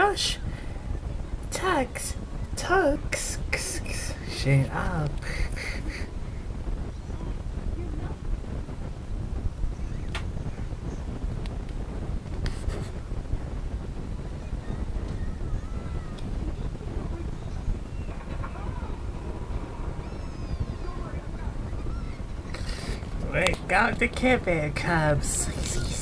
gosh. Tux. Tux. Shut up. Wake up, the Care Cubs.